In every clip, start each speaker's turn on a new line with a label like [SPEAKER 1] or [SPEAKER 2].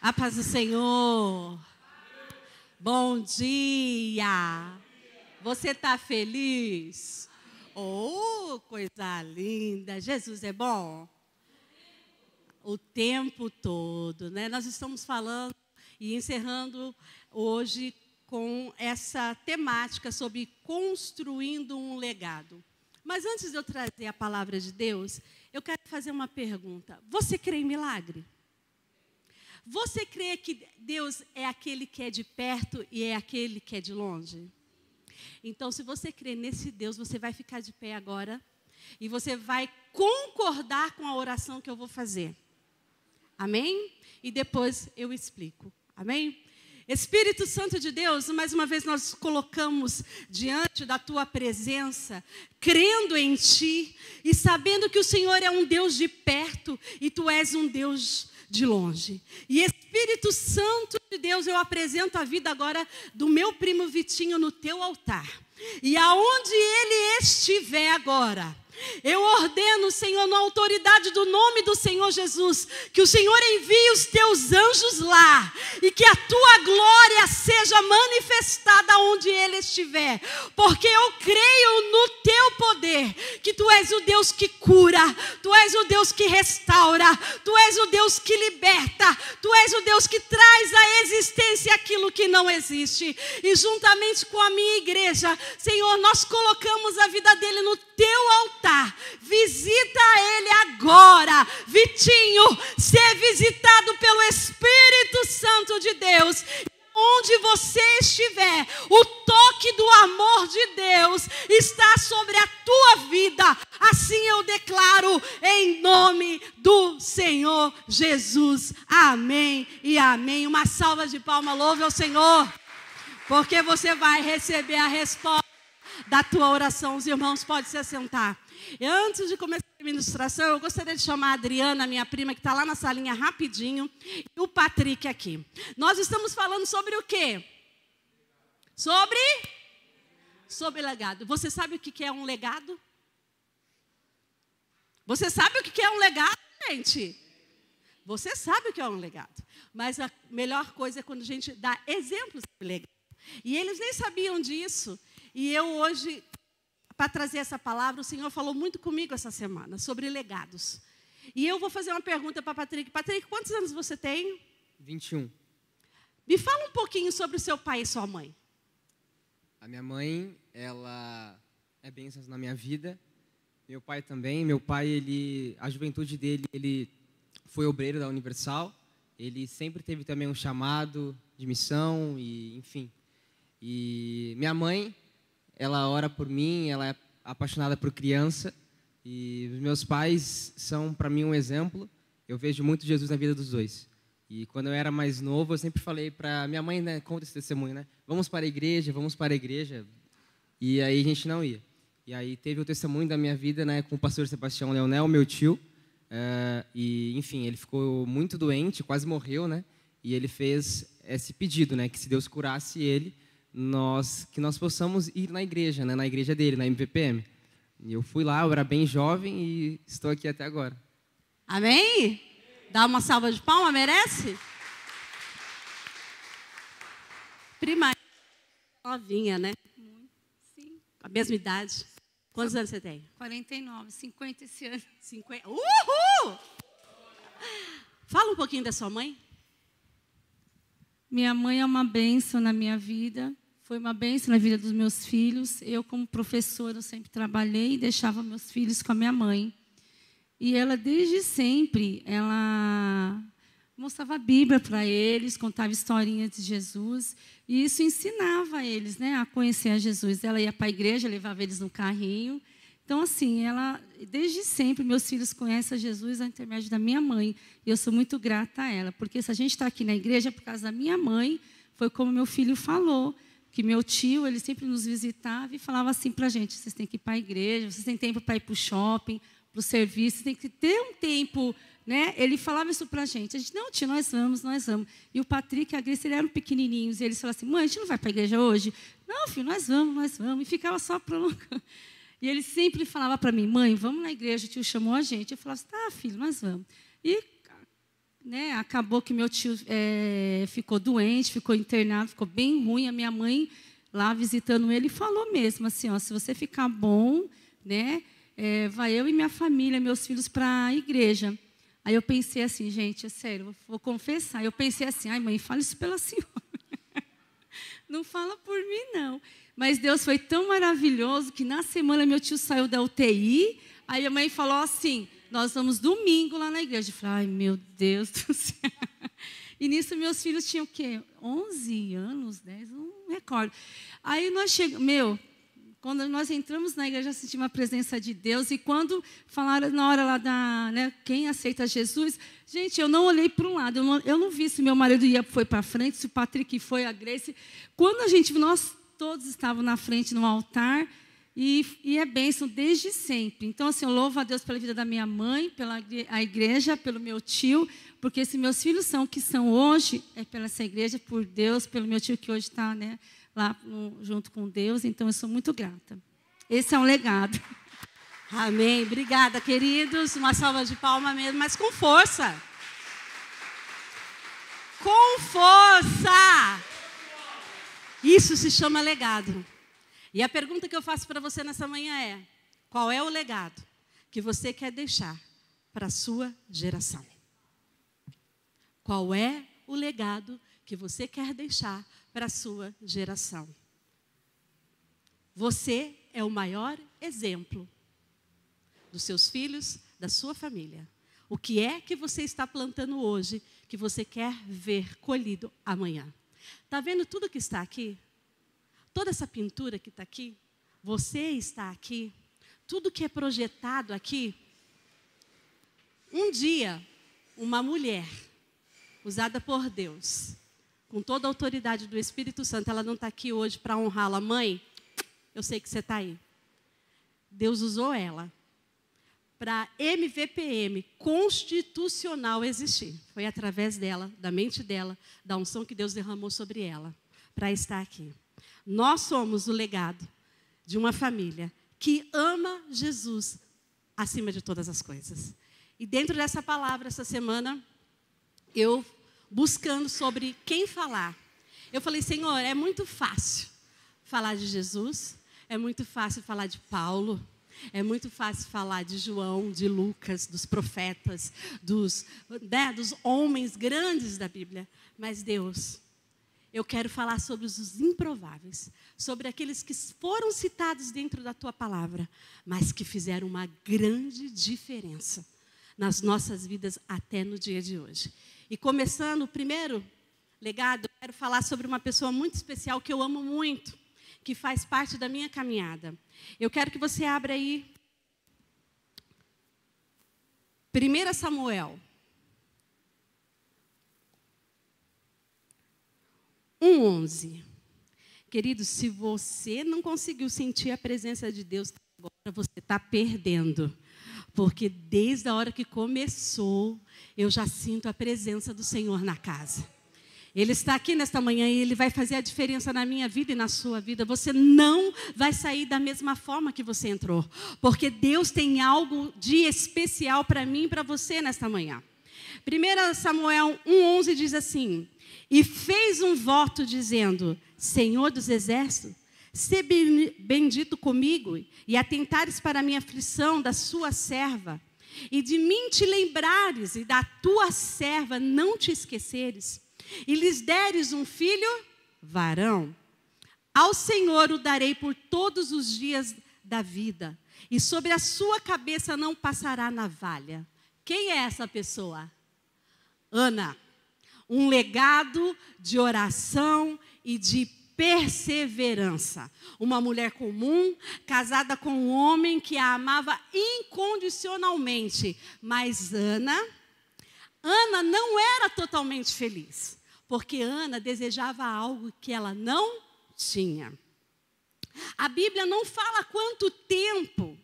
[SPEAKER 1] A paz do Senhor. Bom dia. Você está feliz? Oh, coisa linda. Jesus é bom. O tempo todo, né? Nós estamos falando e encerrando hoje com essa temática sobre construindo um legado. Mas antes de eu trazer a palavra de Deus, eu quero fazer uma pergunta. Você crê em milagre? Você crê que Deus é aquele que é de perto e é aquele que é de longe? Então, se você crê nesse Deus, você vai ficar de pé agora e você vai concordar com a oração que eu vou fazer. Amém? E depois eu explico. Amém? Espírito Santo de Deus, mais uma vez nós colocamos diante da tua presença, crendo em ti e sabendo que o Senhor é um Deus de perto e tu és um Deus de longe. E Espírito Santo de Deus, eu apresento a vida agora do meu primo Vitinho no teu altar. E aonde ele estiver agora, eu ordeno, Senhor, na autoridade do nome do Senhor Jesus, que o Senhor envie os teus anjos lá e que a tua glória seja manifestada onde ele estiver, porque eu creio no teu poder, que tu és o Deus que cura, tu és o Deus que restaura, tu és o Deus que liberta, tu és o Deus que traz à existência aquilo que não existe. E juntamente com a minha igreja, Senhor, nós colocamos a vida dele no teu altar Visita ele agora. Vitinho, ser visitado pelo Espírito Santo de Deus onde você estiver, o toque do amor de Deus está sobre a tua vida. Assim eu declaro em nome do Senhor Jesus. Amém e amém. Uma salva de palmas, louve ao Senhor, porque você vai receber a resposta da tua oração. Os irmãos podem se assentar. Antes de começar a ministração, eu gostaria de chamar a Adriana, minha prima, que está lá na salinha rapidinho, e o Patrick aqui. Nós estamos falando sobre o quê? Sobre? Sobre legado. Você sabe o que é um legado? Você sabe o que é um legado, gente? Você sabe o que é um legado. Mas a melhor coisa é quando a gente dá exemplos de legado. E eles nem sabiam disso. E eu hoje para trazer essa palavra, o Senhor falou muito comigo essa semana sobre legados. E eu vou fazer uma pergunta para Patrick. Patrick, quantos anos você tem?
[SPEAKER 2] 21.
[SPEAKER 1] Me fala um pouquinho sobre o seu pai e sua mãe.
[SPEAKER 2] A minha mãe, ela é bênção na minha vida. Meu pai também. Meu pai, ele, a juventude dele, ele foi obreiro da Universal. Ele sempre teve também um chamado de missão e, enfim. E minha mãe, ela ora por mim, ela é apaixonada por criança. E os meus pais são para mim um exemplo. Eu vejo muito Jesus na vida dos dois. E quando eu era mais novo, eu sempre falei para minha mãe, né, conta esse testemunho, né? Vamos para a igreja, vamos para a igreja. E aí a gente não ia. E aí teve o testemunho da minha vida, né, com o pastor Sebastião Leonel, meu tio. Uh, e enfim, ele ficou muito doente, quase morreu, né? E ele fez esse pedido, né, que se Deus curasse ele, nós que nós possamos ir na igreja, né, na igreja dele, na MVPM. E eu fui lá, eu era bem jovem e estou aqui até agora.
[SPEAKER 1] Amém? Dá uma salva de palmas, merece? Prima, novinha, né? Sim. A mesma idade. Quantos anos você tem?
[SPEAKER 3] 49, 50 esse ano.
[SPEAKER 1] 50. Uhul! Fala um pouquinho da sua mãe.
[SPEAKER 3] Minha mãe é uma bênção na minha vida. Foi uma bênção na vida dos meus filhos. Eu, como professora, sempre trabalhei e deixava meus filhos com a minha mãe. E ela, desde sempre, ela mostrava a Bíblia para eles, contava historinhas de Jesus. E isso ensinava eles né, a conhecer a Jesus. Ela ia para a igreja, levava eles no carrinho. Então, assim, ela, desde sempre, meus filhos conhecem a Jesus ao intermédio da minha mãe. E eu sou muito grata a ela. Porque se a gente está aqui na igreja é por causa da minha mãe, foi como meu filho falou que meu tio, ele sempre nos visitava e falava assim para a gente, vocês têm que ir para a igreja, vocês têm tempo para ir para o shopping, para o serviço, tem que ter um tempo, né? Ele falava isso para a gente. A gente, não, tio, nós vamos, nós vamos. E o Patrick e a Grace, eram pequenininhos, e eles falavam assim, mãe, a gente não vai para a igreja hoje? Não, filho, nós vamos, nós vamos. E ficava só prolongando. E ele sempre falava para mim, mãe, vamos na igreja, o tio chamou a gente. Eu falava assim, tá, filho, nós vamos. E né, acabou que meu tio é, ficou doente, ficou internado, ficou bem ruim. A minha mãe, lá visitando ele, falou mesmo assim: ó, se você ficar bom, né, é, vai eu e minha família, meus filhos, para a igreja. Aí eu pensei assim, gente, é sério, vou confessar. Eu pensei assim, ai mãe, fala isso pela senhora. não fala por mim, não. Mas Deus foi tão maravilhoso que na semana meu tio saiu da UTI, aí a mãe falou assim, nós vamos domingo lá na igreja. Eu falei, ai meu Deus do céu. E nisso meus filhos tinham o quê? 11 anos, 10, não recordo. Aí nós chegamos, meu, quando nós entramos na igreja, sentimos a presença de Deus. E quando falaram na hora lá da, né, quem aceita Jesus, gente, eu não olhei para um lado. Eu não, eu não vi se meu marido ia, foi para frente, se o Patrick foi, a Grace. Quando a gente, nós todos estavam na frente no altar. E, e, é bênção desde sempre. Então, assim, eu louvo a Deus pela vida da minha mãe, pela a igreja, pelo meu tio, porque se meus filhos são o que são hoje, é pela essa igreja, por Deus, pelo meu tio que hoje está né, lá no, junto com Deus, então eu sou muito grata. Esse é um legado.
[SPEAKER 1] Amém. Obrigada, queridos. Uma salva de palmas mesmo, mas com força. Com força. Isso se chama legado. E a pergunta que eu faço para você nessa manhã é: qual é o legado que você quer deixar para a sua geração? Qual é o legado que você quer deixar para a sua geração. Você é o maior exemplo dos seus filhos, da sua família. O que é que você está plantando hoje que você quer ver colhido amanhã? Está vendo tudo que está aqui? Toda essa pintura que está aqui? Você está aqui? Tudo que é projetado aqui? Um dia, uma mulher usada por Deus com toda a autoridade do Espírito Santo, ela não está aqui hoje para honrá-la. Mãe, eu sei que você está aí. Deus usou ela para MVPM constitucional existir. Foi através dela, da mente dela, da unção que Deus derramou sobre ela, para estar aqui. Nós somos o legado de uma família que ama Jesus acima de todas as coisas. E dentro dessa palavra, essa semana, eu buscando sobre quem falar. Eu falei, Senhor, é muito fácil falar de Jesus, é muito fácil falar de Paulo, é muito fácil falar de João, de Lucas, dos profetas, dos, né, dos homens grandes da Bíblia. Mas Deus, eu quero falar sobre os improváveis, sobre aqueles que foram citados dentro da tua palavra, mas que fizeram uma grande diferença nas nossas vidas até no dia de hoje. E começando o primeiro legado, quero falar sobre uma pessoa muito especial que eu amo muito, que faz parte da minha caminhada. Eu quero que você abra aí 1 Samuel. 1:11. Querido, se você não conseguiu sentir a presença de Deus agora, você está perdendo. Porque desde a hora que começou, eu já sinto a presença do Senhor na casa. Ele está aqui nesta manhã e ele vai fazer a diferença na minha vida e na sua vida. Você não vai sair da mesma forma que você entrou, porque Deus tem algo de especial para mim e para você nesta manhã. 1 Samuel 1,11 diz assim: E fez um voto dizendo: Senhor dos exércitos, se bendito comigo e atentares para a minha aflição da sua serva, e de mim te lembrares e da tua serva não te esqueceres, e lhes deres um filho varão, ao Senhor o darei por todos os dias da vida, e sobre a sua cabeça não passará navalha. Quem é essa pessoa? Ana. Um legado de oração e de perseverança. Uma mulher comum, casada com um homem que a amava incondicionalmente. Mas Ana, Ana não era totalmente feliz, porque Ana desejava algo que ela não tinha. A Bíblia não fala quanto tempo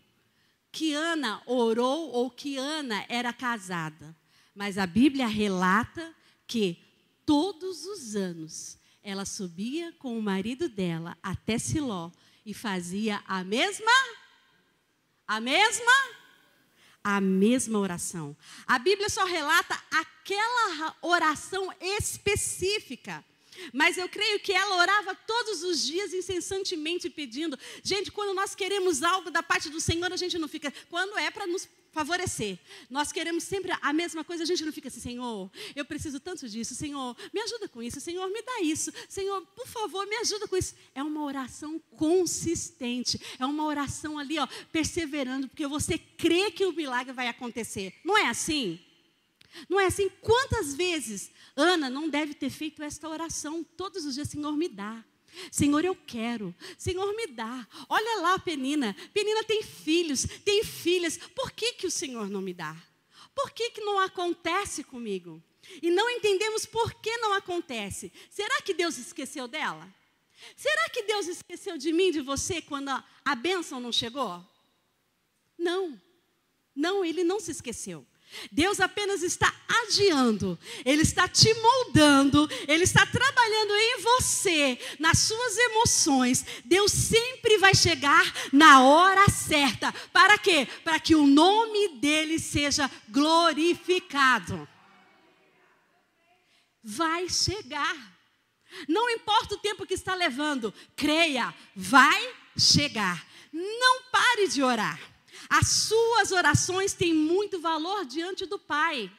[SPEAKER 1] que Ana orou ou que Ana era casada, mas a Bíblia relata que todos os anos ela subia com o marido dela até Siló e fazia a mesma, a mesma, a mesma oração. A Bíblia só relata aquela oração específica. Mas eu creio que ela orava todos os dias incessantemente pedindo. Gente, quando nós queremos algo da parte do Senhor, a gente não fica. Quando é para nos favorecer. Nós queremos sempre a mesma coisa, a gente não fica assim, Senhor, eu preciso tanto disso, Senhor, me ajuda com isso, Senhor, me dá isso, Senhor, por favor, me ajuda com isso. É uma oração consistente, é uma oração ali, ó, perseverando, porque você crê que o milagre vai acontecer. Não é assim? Não é assim? Quantas vezes Ana não deve ter feito esta oração todos os dias, Senhor, me dá. Senhor, eu quero. Senhor, me dá. Olha lá, Penina. Penina tem filhos, tem filhas. Por que, que o Senhor não me dá? Por que, que não acontece comigo? E não entendemos por que não acontece. Será que Deus esqueceu dela? Será que Deus esqueceu de mim, de você, quando a, a bênção não chegou? Não. Não, ele não se esqueceu. Deus apenas está adiando, Ele está te moldando, Ele está trabalhando em você, nas suas emoções. Deus sempre vai chegar na hora certa. Para quê? Para que o nome dEle seja glorificado. Vai chegar. Não importa o tempo que está levando, creia, vai chegar. Não pare de orar. As suas orações têm muito valor diante do Pai.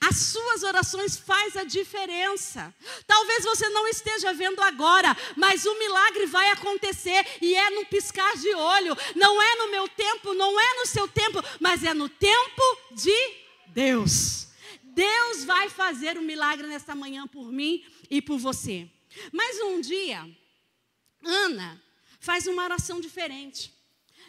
[SPEAKER 1] As suas orações faz a diferença. Talvez você não esteja vendo agora, mas o milagre vai acontecer e é no piscar de olho. Não é no meu tempo, não é no seu tempo, mas é no tempo de Deus. Deus vai fazer um milagre nesta manhã por mim e por você. Mas um dia, Ana faz uma oração diferente.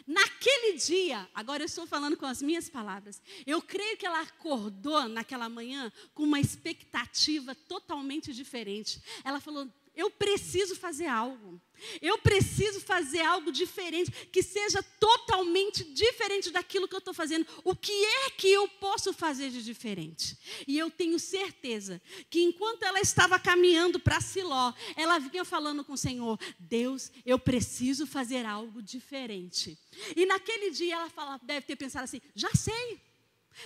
[SPEAKER 1] Naquele dia, agora eu estou falando com as minhas palavras, eu creio que ela acordou naquela manhã com uma expectativa totalmente diferente. Ela falou: eu preciso fazer algo. Eu preciso fazer algo diferente, que seja totalmente diferente daquilo que eu estou fazendo. O que é que eu posso fazer de diferente? E eu tenho certeza que enquanto ela estava caminhando para Siló, ela vinha falando com o Senhor: Deus, eu preciso fazer algo diferente. E naquele dia ela fala, deve ter pensado assim: já sei.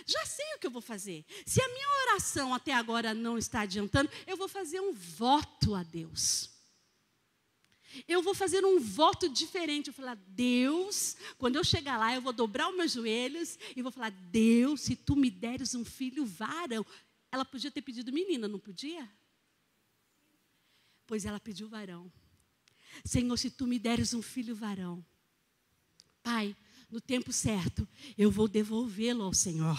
[SPEAKER 1] Já sei o que eu vou fazer. Se a minha oração até agora não está adiantando, eu vou fazer um voto a Deus. Eu vou fazer um voto diferente. Eu vou falar, Deus, quando eu chegar lá, eu vou dobrar os meus joelhos e vou falar, Deus, se tu me deres um filho varão. Ela podia ter pedido menina, não podia? Pois ela pediu varão. Senhor, se tu me deres um filho varão. Pai, no tempo certo, eu vou devolvê-lo ao Senhor.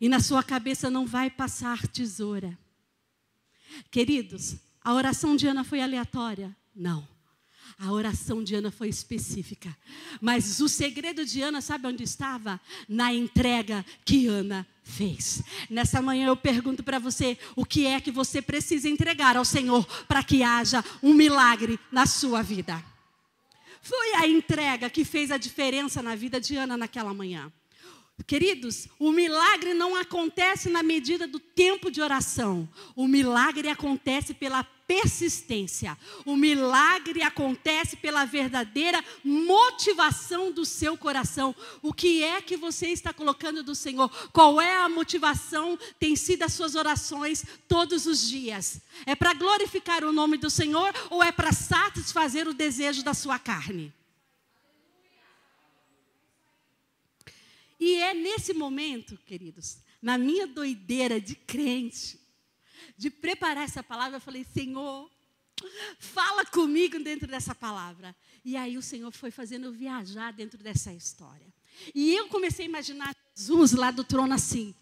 [SPEAKER 1] E na sua cabeça não vai passar tesoura. Queridos, a oração de Ana foi aleatória? Não. A oração de Ana foi específica. Mas o segredo de Ana, sabe onde estava? Na entrega que Ana fez. Nessa manhã eu pergunto para você: o que é que você precisa entregar ao Senhor para que haja um milagre na sua vida? Foi a entrega que fez a diferença na vida de Ana naquela manhã. Queridos, o milagre não acontece na medida do tempo de oração. O milagre acontece pela persistência. O milagre acontece pela verdadeira motivação do seu coração. O que é que você está colocando do Senhor? Qual é a motivação? Tem sido as suas orações todos os dias? É para glorificar o nome do Senhor ou é para satisfazer o desejo da sua carne? E é nesse momento, queridos, na minha doideira de crente, de preparar essa palavra, eu falei: Senhor, fala comigo dentro dessa palavra. E aí o Senhor foi fazendo viajar dentro dessa história. E eu comecei a imaginar Jesus lá do trono assim,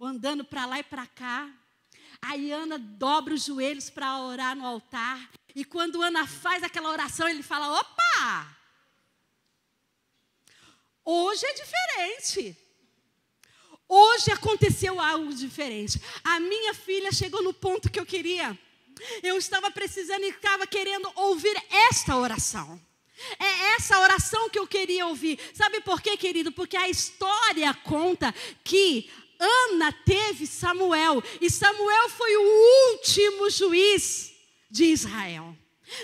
[SPEAKER 1] andando para lá e para cá. Aí Ana dobra os joelhos para orar no altar. E quando Ana faz aquela oração, ele fala: opa! Hoje é diferente. Hoje aconteceu algo diferente. A minha filha chegou no ponto que eu queria. Eu estava precisando e estava querendo ouvir esta oração. É essa oração que eu queria ouvir. Sabe por quê, querido? Porque a história conta que Ana teve Samuel e Samuel foi o último juiz de Israel.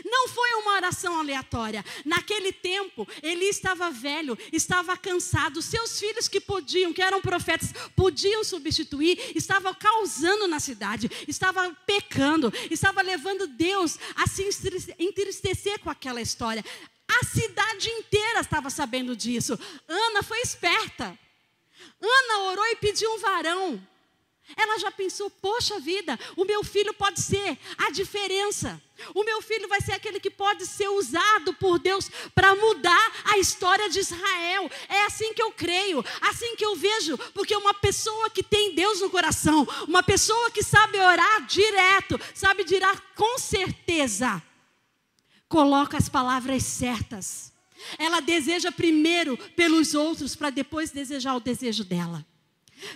[SPEAKER 1] Não foi uma oração aleatória. Naquele tempo, Eli estava velho, estava cansado. Seus filhos que podiam, que eram profetas, podiam substituir, estavam causando na cidade, estavam pecando, estava levando Deus a se entristecer com aquela história. A cidade inteira estava sabendo disso. Ana foi esperta. Ana orou e pediu um varão. Ela já pensou: poxa vida, o meu filho pode ser a diferença. O meu filho vai ser aquele que pode ser usado por Deus para mudar a história de Israel. É assim que eu creio, assim que eu vejo, porque uma pessoa que tem Deus no coração, uma pessoa que sabe orar direto, sabe dirar com certeza, coloca as palavras certas. Ela deseja primeiro pelos outros, para depois desejar o desejo dela.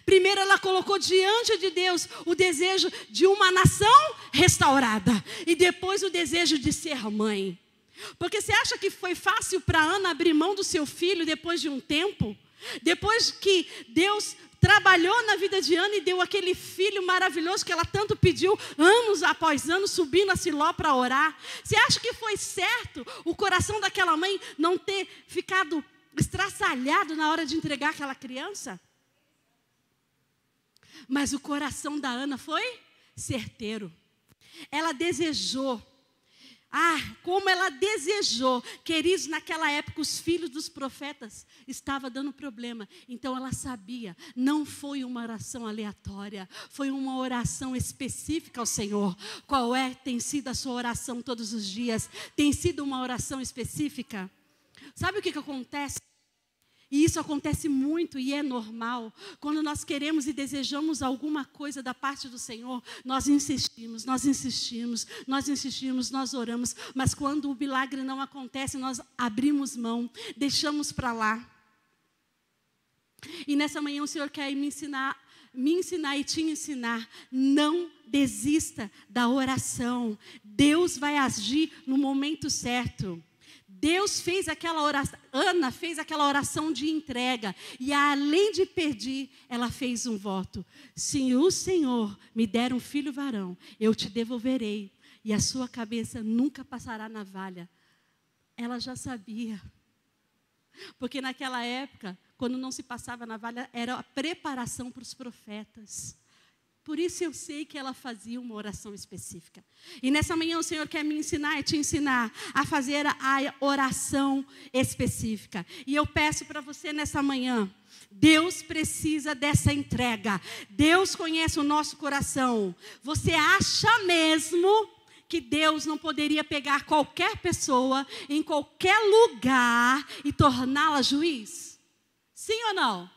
[SPEAKER 1] Primeiro, ela colocou diante de Deus o desejo de uma nação restaurada, e depois o desejo de ser mãe. Porque você acha que foi fácil para Ana abrir mão do seu filho depois de um tempo? Depois que Deus trabalhou na vida de Ana e deu aquele filho maravilhoso que ela tanto pediu, anos após anos, subindo a Siló para orar. Você acha que foi certo o coração daquela mãe não ter ficado estraçalhado na hora de entregar aquela criança? Mas o coração da Ana foi certeiro. Ela desejou. Ah, como ela desejou. Queridos, naquela época os filhos dos profetas estavam dando problema. Então ela sabia, não foi uma oração aleatória, foi uma oração específica ao Senhor. Qual é tem sido a sua oração todos os dias? Tem sido uma oração específica? Sabe o que, que acontece? E isso acontece muito e é normal. Quando nós queremos e desejamos alguma coisa da parte do Senhor, nós insistimos, nós insistimos, nós insistimos, nós oramos. Mas quando o milagre não acontece, nós abrimos mão, deixamos para lá. E nessa manhã o Senhor quer me ensinar me ensinar e te ensinar. Não desista da oração. Deus vai agir no momento certo. Deus fez aquela oração, Ana fez aquela oração de entrega, e além de pedir, ela fez um voto: Se o Senhor me der um filho varão, eu te devolverei, e a sua cabeça nunca passará na valha. Ela já sabia, porque naquela época, quando não se passava na valha, era a preparação para os profetas. Por isso eu sei que ela fazia uma oração específica. E nessa manhã o Senhor quer me ensinar e te ensinar a fazer a oração específica. E eu peço para você nessa manhã, Deus precisa dessa entrega. Deus conhece o nosso coração. Você acha mesmo que Deus não poderia pegar qualquer pessoa em qualquer lugar e torná-la juiz? Sim ou não?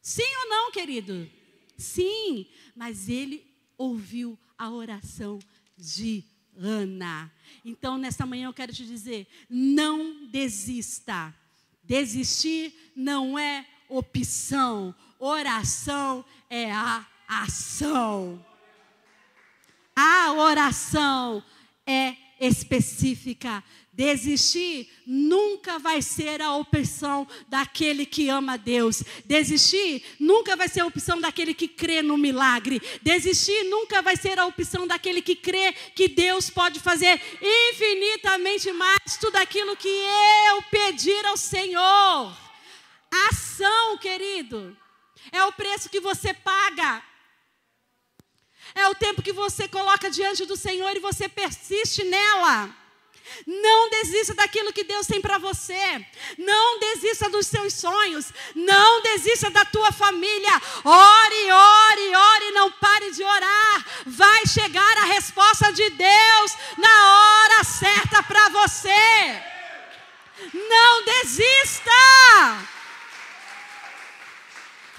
[SPEAKER 1] Sim ou não, querido? Sim, mas ele ouviu a oração de Ana. Então, nesta manhã eu quero te dizer: não desista. Desistir não é opção, oração é a ação. A oração é específica. Desistir nunca vai ser a opção daquele que ama Deus. Desistir nunca vai ser a opção daquele que crê no milagre. Desistir nunca vai ser a opção daquele que crê que Deus pode fazer infinitamente mais tudo aquilo que eu pedir ao Senhor. Ação, querido, é o preço que você paga. É o tempo que você coloca diante do Senhor e você persiste nela. Não desista daquilo que Deus tem para você. Não desista dos seus sonhos. Não desista da tua família. Ore, ore, ore. Não pare de orar. Vai chegar a resposta de Deus na hora certa para você. Não desista.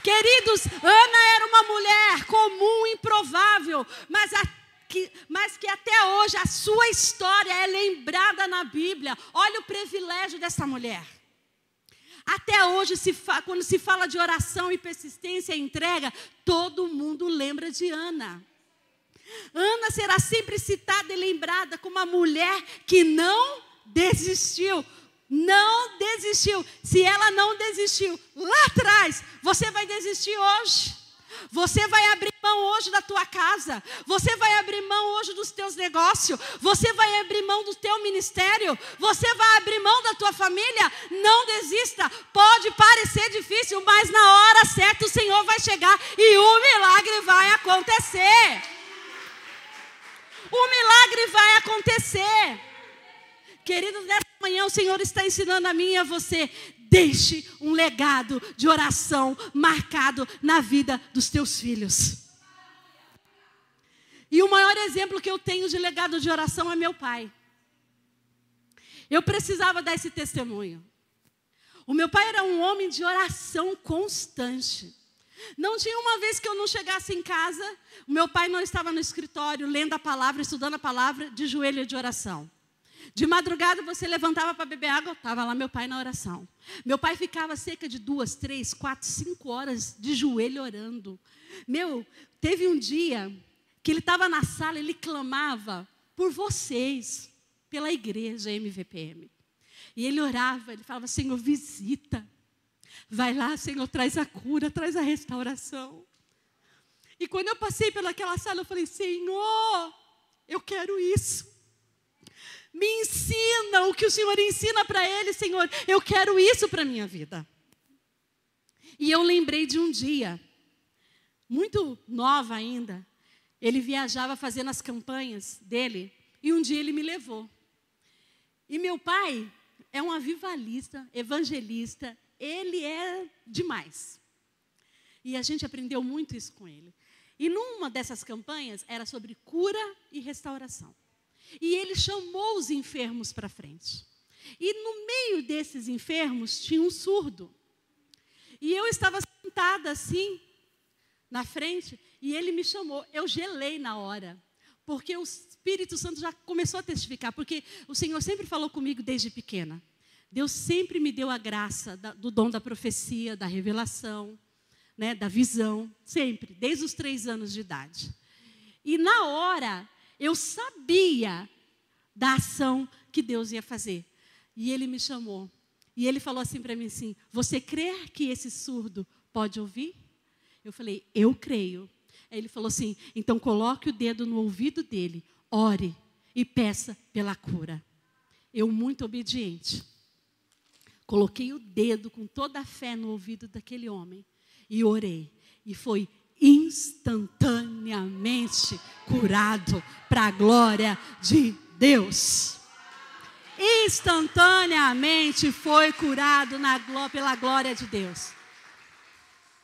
[SPEAKER 1] Queridos, Ana era uma mulher comum, improvável, mas a que, mas que até hoje a sua história é lembrada na Bíblia. Olha o privilégio dessa mulher. Até hoje, se quando se fala de oração e persistência e entrega, todo mundo lembra de Ana. Ana será sempre citada e lembrada como a mulher que não desistiu. Não desistiu. Se ela não desistiu lá atrás, você vai desistir hoje. Você vai abrir mão hoje da tua casa, você vai abrir mão hoje dos teus negócios, você vai abrir mão do teu ministério, você vai abrir mão da tua família. Não desista. Pode parecer difícil, mas na hora certa o Senhor vai chegar e o milagre vai acontecer. O milagre vai acontecer. Queridos, nessa manhã o Senhor está ensinando a mim e a você. Deixe um legado de oração marcado na vida dos teus filhos. E o maior exemplo que eu tenho de legado de oração é meu pai. Eu precisava dar esse testemunho. O meu pai era um homem de oração constante. Não tinha uma vez que eu não chegasse em casa, o meu pai não estava no escritório lendo a palavra, estudando a palavra, de joelho de oração. De madrugada você levantava para beber água, estava lá meu pai na oração. Meu pai ficava cerca de duas, três, quatro, cinco horas de joelho orando. Meu, teve um dia que ele estava na sala, ele clamava por vocês, pela igreja MVPM. E ele orava, ele falava: Senhor, visita. Vai lá, Senhor, traz a cura, traz a restauração. E quando eu passei pelaquela sala, eu falei: Senhor, eu quero isso. Me ensina o que o Senhor ensina para ele, Senhor. Eu quero isso para a minha vida. E eu lembrei de um dia, muito nova ainda, ele viajava fazendo as campanhas dele, e um dia ele me levou. E meu pai é um avivalista, evangelista, ele é demais. E a gente aprendeu muito isso com ele. E numa dessas campanhas era sobre cura e restauração. E ele chamou os enfermos para frente. E no meio desses enfermos tinha um surdo. E eu estava sentada assim, na frente, e ele me chamou. Eu gelei na hora, porque o Espírito Santo já começou a testificar, porque o Senhor sempre falou comigo desde pequena. Deus sempre me deu a graça do dom da profecia, da revelação, né, da visão, sempre, desde os três anos de idade. E na hora, eu sabia da ação que Deus ia fazer. E ele me chamou. E ele falou assim para mim assim: "Você crê que esse surdo pode ouvir?" Eu falei: "Eu creio." Ele falou assim: "Então coloque o dedo no ouvido dele, ore e peça pela cura." Eu muito obediente. Coloquei o dedo com toda a fé no ouvido daquele homem e orei. E foi instantaneamente curado para a glória de Deus. Instantaneamente foi curado na, pela glória de Deus.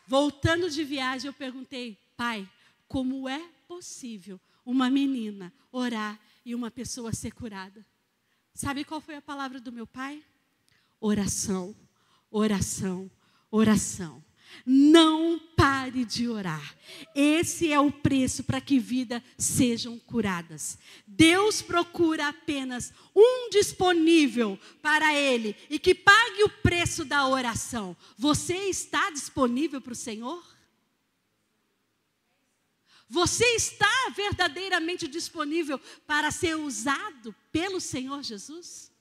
[SPEAKER 1] Voltando de viagem, eu perguntei, pai, como é possível uma menina orar e uma pessoa ser curada? Sabe qual foi a palavra do meu pai? Oração, oração, oração. Não pare de orar. Esse é o preço para que vidas sejam curadas. Deus procura apenas um disponível para Ele e que pague o preço da oração. Você está disponível para o Senhor? Você está verdadeiramente disponível para ser usado pelo Senhor Jesus?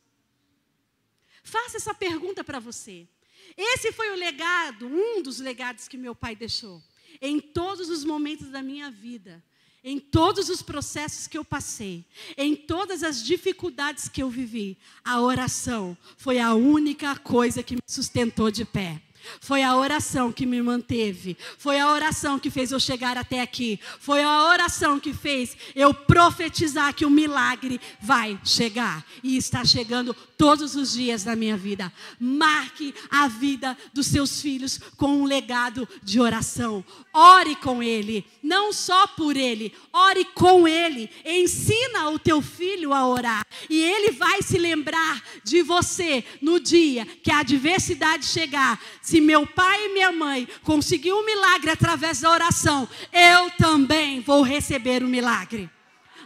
[SPEAKER 1] Faça essa pergunta para você. Esse foi o legado, um dos legados que meu pai deixou. Em todos os momentos da minha vida, em todos os processos que eu passei, em todas as dificuldades que eu vivi, a oração foi a única coisa que me sustentou de pé. Foi a oração que me manteve. Foi a oração que fez eu chegar até aqui. Foi a oração que fez eu profetizar que o milagre vai chegar. E está chegando todos os dias da minha vida. Marque a vida dos seus filhos com um legado de oração. Ore com ele, não só por ele, ore com ele. Ensina o teu filho a orar. E ele vai se lembrar de você no dia que a adversidade chegar. Se meu pai e minha mãe conseguiu um milagre através da oração, eu também vou receber o um milagre.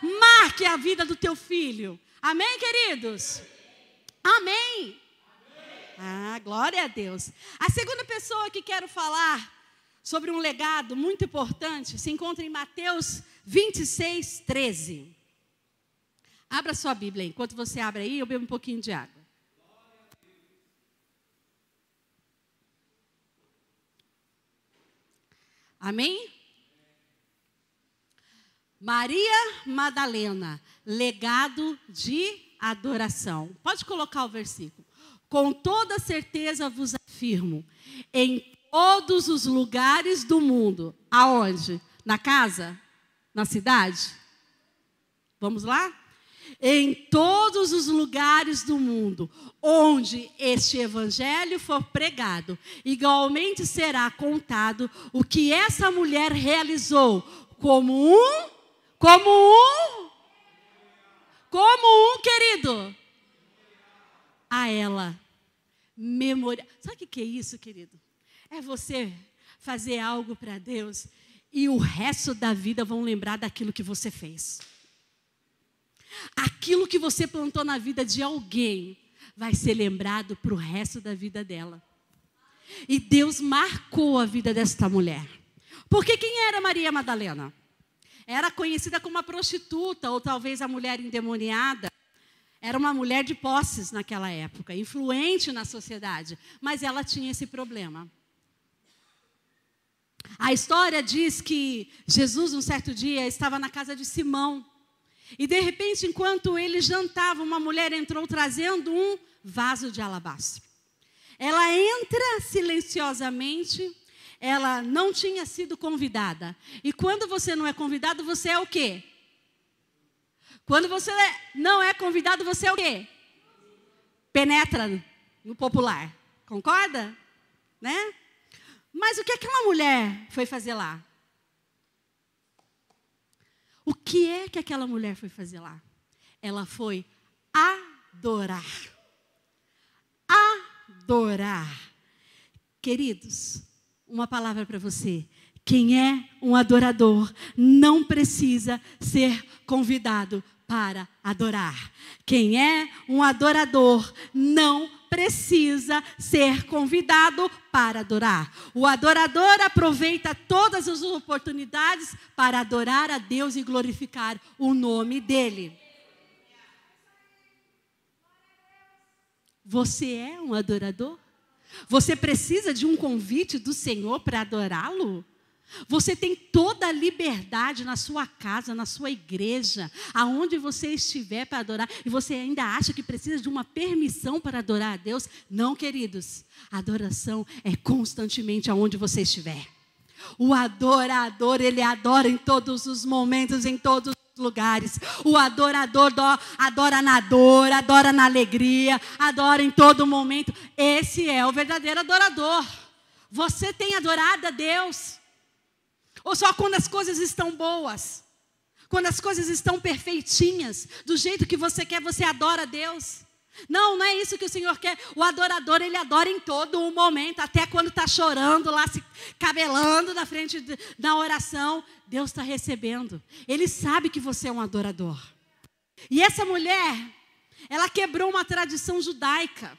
[SPEAKER 1] Marque a vida do teu filho. Amém, queridos? Amém. Ah, glória a Deus. A segunda pessoa que quero falar sobre um legado muito importante se encontra em Mateus 26, 13. Abra sua Bíblia aí. Enquanto você abre aí, eu bebo um pouquinho de água. Amém? Maria Madalena, legado de adoração. Pode colocar o versículo. Com toda certeza vos afirmo, em todos os lugares do mundo, aonde? Na casa? Na cidade? Vamos lá? Em todos os lugares do mundo, onde este evangelho for pregado, igualmente será contado o que essa mulher realizou como um, como um, como um, querido, a ela. Memorial. Sabe o que é isso, querido? É você fazer algo para Deus e o resto da vida vão lembrar daquilo que você fez. Aquilo que você plantou na vida de alguém vai ser lembrado para o resto da vida dela. E Deus marcou a vida desta mulher. Porque quem era Maria Madalena? Era conhecida como uma prostituta, ou talvez a mulher endemoniada. Era uma mulher de posses naquela época, influente na sociedade, mas ela tinha esse problema. A história diz que Jesus, um certo dia, estava na casa de Simão. E de repente, enquanto ele jantava, uma mulher entrou trazendo um vaso de alabastro. Ela entra silenciosamente, ela não tinha sido convidada. E quando você não é convidado, você é o quê? Quando você não é convidado, você é o quê? Penetra no popular. Concorda? Né? Mas o que aquela mulher foi fazer lá? O que é que aquela mulher foi fazer lá? Ela foi adorar. Adorar. Queridos, uma palavra para você. Quem é um adorador não precisa ser convidado para adorar. Quem é um adorador não precisa ser convidado para adorar. O adorador aproveita todas as oportunidades para adorar a Deus e glorificar o nome dele. Você é um adorador? Você precisa de um convite do Senhor para adorá-lo? Você tem toda a liberdade na sua casa, na sua igreja, aonde você estiver para adorar, e você ainda acha que precisa de uma permissão para adorar a Deus? Não, queridos. Adoração é constantemente aonde você estiver. O adorador, ele adora em todos os momentos, em todos os lugares. O adorador adora na dor, adora na alegria, adora em todo momento. Esse é o verdadeiro adorador. Você tem adorado a Deus. Ou só quando as coisas estão boas? Quando as coisas estão perfeitinhas, do jeito que você quer, você adora a Deus? Não, não é isso que o Senhor quer. O adorador, ele adora em todo o momento, até quando está chorando lá, se cabelando na frente da oração. Deus está recebendo. Ele sabe que você é um adorador. E essa mulher, ela quebrou uma tradição judaica.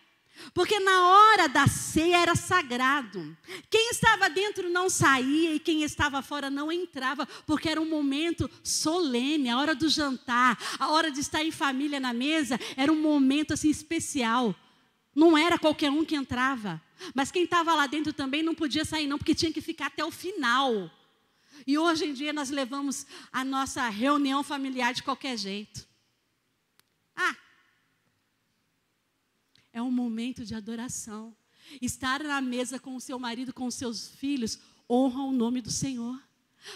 [SPEAKER 1] Porque na hora da ceia era sagrado. Quem estava dentro não saía e quem estava fora não entrava, porque era um momento solene, a hora do jantar, a hora de estar em família na mesa, era um momento assim especial. Não era qualquer um que entrava, mas quem estava lá dentro também não podia sair não, porque tinha que ficar até o final. E hoje em dia nós levamos a nossa reunião familiar de qualquer jeito. Ah, é um momento de adoração. Estar na mesa com o seu marido, com os seus filhos, honra o nome do Senhor.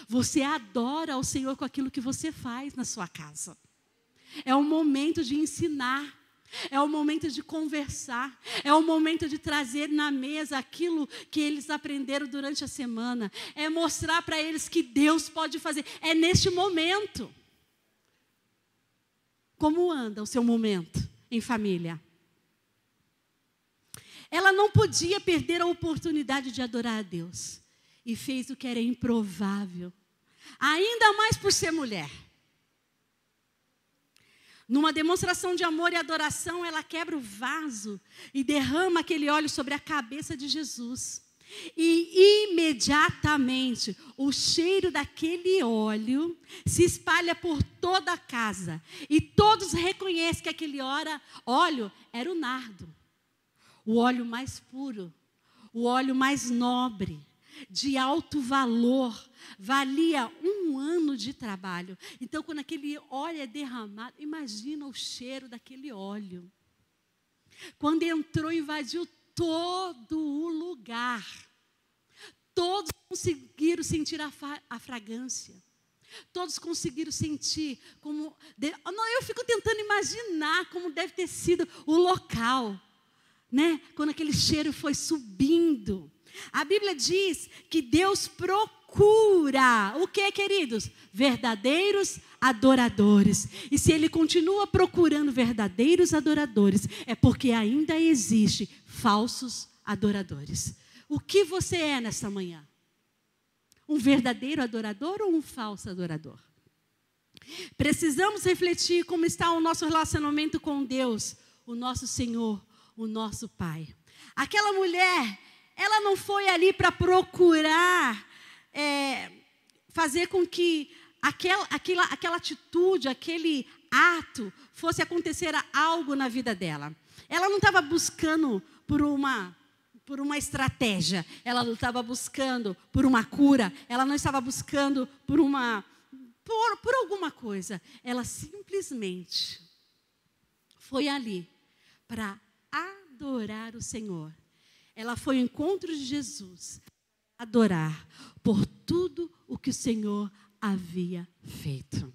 [SPEAKER 1] Você adora o Senhor com aquilo que você faz na sua casa. É um momento de ensinar. É o momento de conversar, é o momento de trazer na mesa aquilo que eles aprenderam durante a semana, é mostrar para eles que Deus pode fazer. É neste momento. Como anda o seu momento em família? Ela não podia perder a oportunidade de adorar a Deus. E fez o que era improvável. Ainda mais por ser mulher. Numa demonstração de amor e adoração, ela quebra o vaso e derrama aquele óleo sobre a cabeça de Jesus. E imediatamente o cheiro daquele óleo se espalha por toda a casa. E todos reconhecem que aquele óleo era o nardo o óleo mais puro, o óleo mais nobre. de alto valor, valia um ano de trabalho. Então, quando aquele óleo é derramado, imagina o cheiro daquele óleo. Quando entrou, invadiu todo o lugar. Todos conseguiram sentir a, a fragrância. Todos conseguiram sentir como. Eu fico tentando imaginar como deve ter sido o local, né? Quando aquele cheiro foi subindo. A Bíblia diz que Deus procura o que, queridos? Verdadeiros adoradores. E se Ele continua procurando verdadeiros adoradores, é porque ainda existe falsos adoradores. O que você é nesta manhã? Um verdadeiro adorador ou um falso adorador? Precisamos refletir como está o nosso relacionamento com Deus, o nosso Senhor, o nosso Pai. Aquela mulher, ela não foi ali para procurar é, fazer com que aquela, aquela, aquela atitude, aquele ato fosse acontecer algo na vida dela. Ela não estava buscando por uma por uma estratégia, ela não estava buscando por uma cura, ela não estava buscando por uma por, por alguma coisa. Ela simplesmente foi ali para adorar o Senhor. Ela foi ao encontro de Jesus, adorar por tudo o que o Senhor havia feito.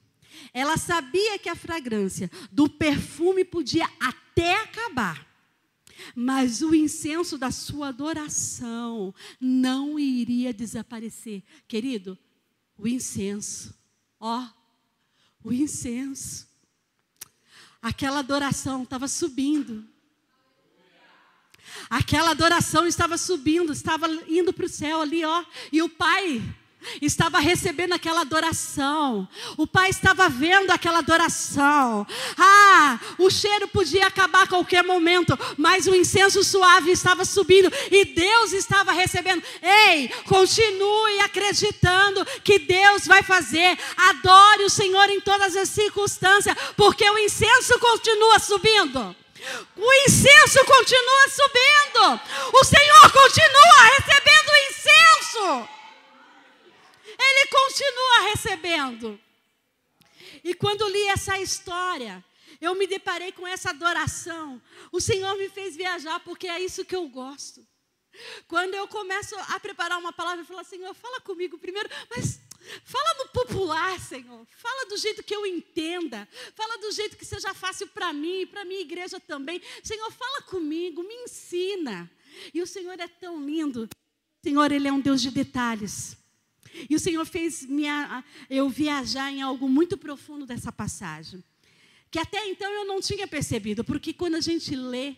[SPEAKER 1] Ela sabia que a fragrância do perfume podia até acabar, mas o incenso da sua adoração não iria desaparecer. Querido, o incenso, ó, o incenso. Aquela adoração estava subindo. Aquela adoração estava subindo, estava indo para o céu ali, ó. E o pai estava recebendo aquela adoração, o pai estava vendo aquela adoração. Ah, o cheiro podia acabar a qualquer momento, mas o incenso suave estava subindo e Deus estava recebendo. Ei, continue acreditando que Deus vai fazer. Adore o Senhor em todas as circunstâncias, porque o incenso continua subindo. O incenso continua subindo. O Senhor continua recebendo incenso ele continua recebendo. E quando li essa história, eu me deparei com essa adoração. O Senhor me fez viajar porque é isso que eu gosto. Quando eu começo a preparar uma palavra, eu falo, Senhor, fala comigo primeiro, mas fala no popular, Senhor. Fala do jeito que eu entenda. Fala do jeito que seja fácil para mim, para minha igreja também. Senhor, fala comigo, me ensina. E o Senhor é tão lindo. Senhor, Ele é um Deus de detalhes. E o Senhor fez minha, eu viajar em algo muito profundo dessa passagem. Que até então eu não tinha percebido, porque quando a gente lê,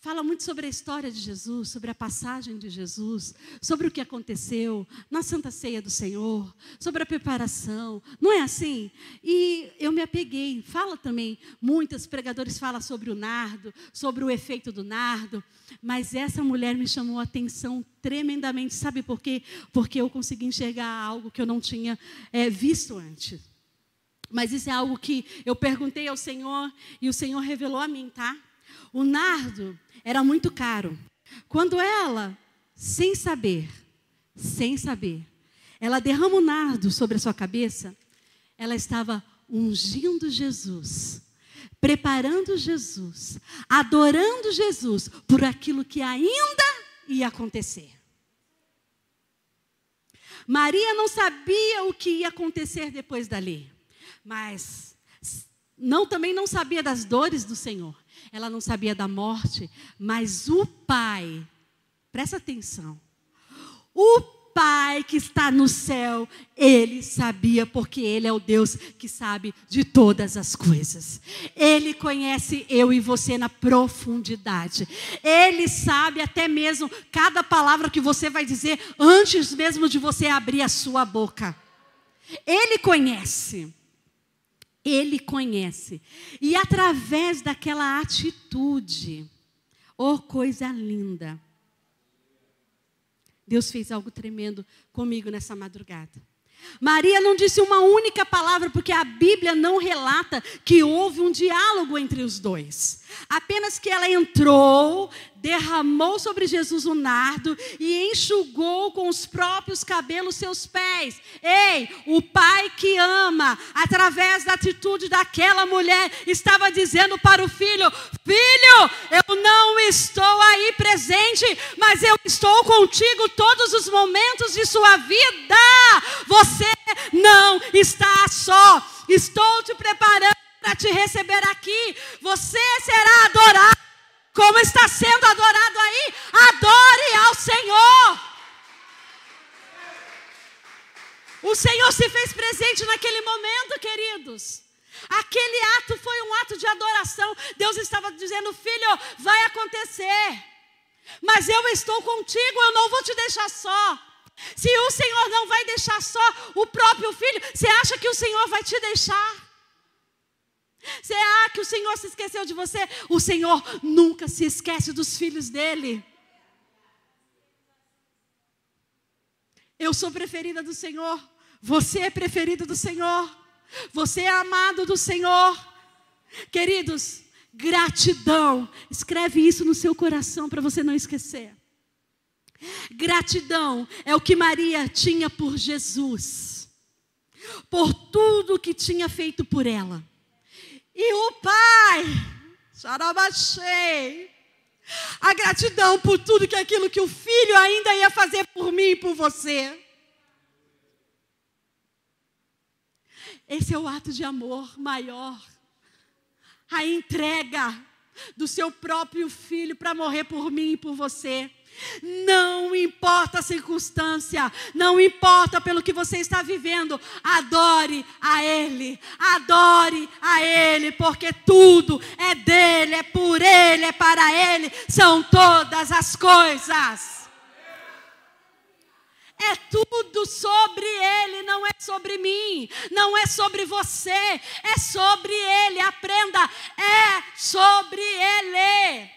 [SPEAKER 1] fala muito sobre a história de Jesus, sobre a passagem de Jesus, sobre o que aconteceu na Santa Ceia do Senhor, sobre a preparação. Não é assim? E eu me apeguei. Fala também, muitos pregadores falam sobre o nardo, sobre o efeito do nardo, mas essa mulher me chamou a atenção tremendamente. Sabe por quê? Porque eu consegui enxergar algo que eu não tinha é, visto antes. Mas isso é algo que eu perguntei ao Senhor e o Senhor revelou a mim, tá? O nardo era muito caro. Quando ela, sem saber, sem saber, ela derrama o nardo sobre a sua cabeça, ela estava ungindo Jesus, preparando Jesus, adorando Jesus por aquilo que ainda ia acontecer. Maria não sabia o que ia acontecer depois dali, mas não também não sabia das dores do Senhor ela não sabia da morte, mas o Pai, presta atenção, o Pai que está no céu, ele sabia, porque ele é o Deus que sabe de todas as coisas. Ele conhece eu e você na profundidade. Ele sabe até mesmo cada palavra que você vai dizer antes mesmo de você abrir a sua boca. Ele conhece. Ele conhece. E através daquela atitude, oh coisa linda, Deus fez algo tremendo comigo nessa madrugada. Maria não disse uma única palavra, porque a Bíblia não relata que houve um diálogo entre os dois. Apenas que ela entrou, derramou sobre Jesus o nardo e enxugou com os próprios cabelos seus pés. Ei, o pai que ama, através da atitude daquela mulher, estava dizendo para o filho: Filho, eu não estou aí presente, mas eu estou contigo todos os momentos de sua vida. Você não está só. Estou te preparando para te receber aqui. Você será adorado como está sendo adorado aí. Adore ao Senhor. O Senhor se fez presente naquele momento, queridos. Aquele ato foi um ato de adoração. Deus estava dizendo: Filho, vai acontecer. Mas eu estou contigo, eu não vou te deixar só. Se o Senhor não vai deixar só o próprio filho, você acha que o Senhor vai te deixar? Acha que o Senhor se esqueceu de você? O Senhor nunca se esquece dos filhos dele. Eu sou preferida do Senhor. Você é preferido do Senhor. Você é amado do Senhor. Queridos, gratidão. Escreve isso no seu coração para você não esquecer. Gratidão é o que Maria tinha por Jesus, por tudo que tinha feito por ela. E o Pai, Xarabachei, a gratidão por tudo que aquilo que o Filho ainda ia fazer por mim e por você. Esse é o ato de amor maior. A entrega do seu próprio filho para morrer por mim e por você. Não importa a circunstância, não importa pelo que você está vivendo, adore a Ele, adore a Ele, porque tudo é dele, é por Ele, é para Ele, são todas as coisas. É tudo sobre Ele, não é sobre mim, não é sobre você, é sobre Ele. Aprenda, é sobre Ele.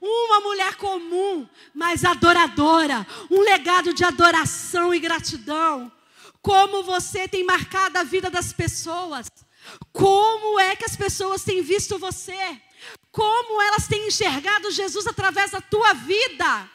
[SPEAKER 1] Uma mulher comum, mas adoradora. Um legado de adoração e gratidão. Como você tem marcado a vida das pessoas. Como é que as pessoas têm visto você? Como elas têm enxergado Jesus através da tua vida?